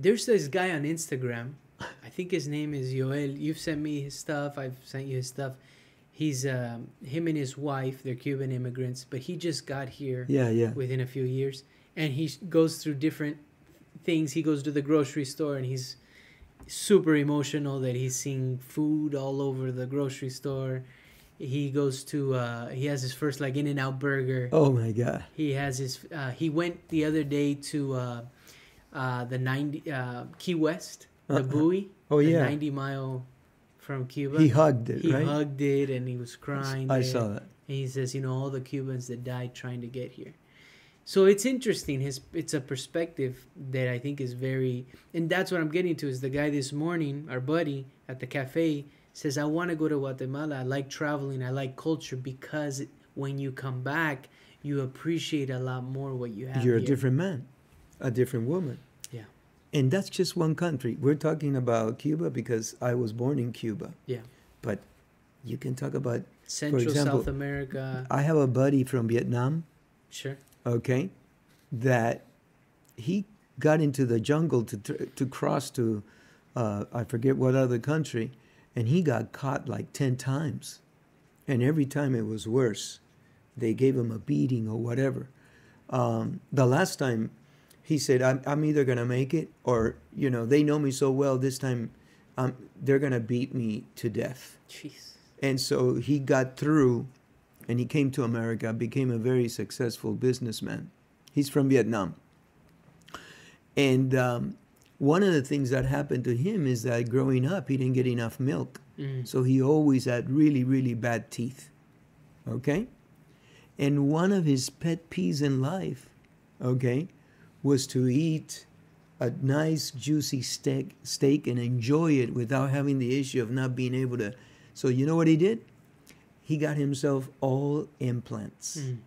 there's this guy on Instagram. I think his name is Yoel. You've sent me his stuff. I've sent you his stuff. He's um, him and his wife. They're Cuban immigrants, but he just got here Yeah, yeah. within a few years, and he goes through different things. He goes to the grocery store, and he's super emotional that he's seeing food all over the grocery store. He goes to uh, he has his first like In-N-Out burger. Oh my God. He has his. Uh, he went the other day to uh, uh, the ninety uh, Key West, the Uh-uh. buoy. Oh the yeah. ninety mile from Cuba. He hugged it, He right? hugged it and he was crying. I there. saw that. And he says, you know, all the Cubans that died trying to get here. So it's interesting. His it's a perspective that I think is very, and that's what I'm getting to. Is the guy this morning, our buddy at the cafe, says, I want to go to Guatemala. I like traveling. I like culture because when you come back, you appreciate a lot more what you have. You're a different man, a different woman. Yeah. And that's just one country. We're talking about Cuba because I was born in Cuba. Yeah. But you can talk about. Central example, South America. I have a buddy from Vietnam, Sure. okay, that he got into the jungle to to cross to, uh, I forget what other country, and he got caught like ten times, and every time it was worse. They gave him a beating or whatever. Um, the last time, he said, "I'm I'm either gonna make it or you know they know me so well this time, um, they're gonna beat me to death." Jeez. And so he got through and he came to America, became a very successful businessman. He's from Vietnam. And um, one of the things that happened to him is that growing up, he didn't get enough milk. Mm. So he always had really, really bad teeth. Okay? And one of his pet peeves in life, okay, was to eat a nice juicy steak steak and enjoy it without having the issue of not being able to so you know what he did? He got himself all implants. Mm.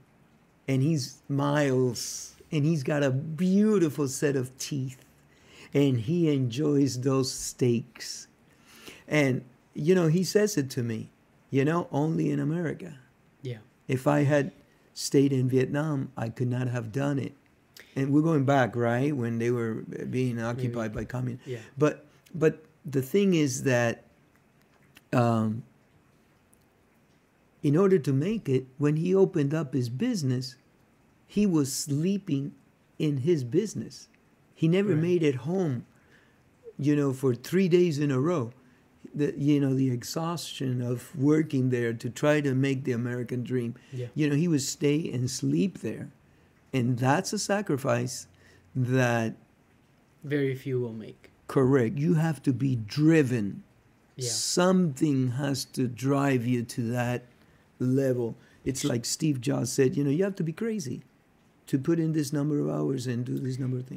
and he's miles and he's got a beautiful set of teeth. And he enjoys those steaks. And you know he says it to me you know only in america. Yeah. if i had stayed in vietnam i could not have done it and we're going back right when they were being occupied by communists Yeah. but but the thing is that um, in order to make it, when he opened up his business, he was sleeping in his business. He never Right. made it home, you know, for three days in a row. The, you know, the exhaustion of working there to try to make the American dream. Yeah. You know, he would stay and sleep there. And that's a sacrifice that Very few will make. correct. You have to be driven. Yeah. Something has to drive you to that level. It's like Steve Jobs said, you know, you have to be crazy to put in this number of hours and do this number of things.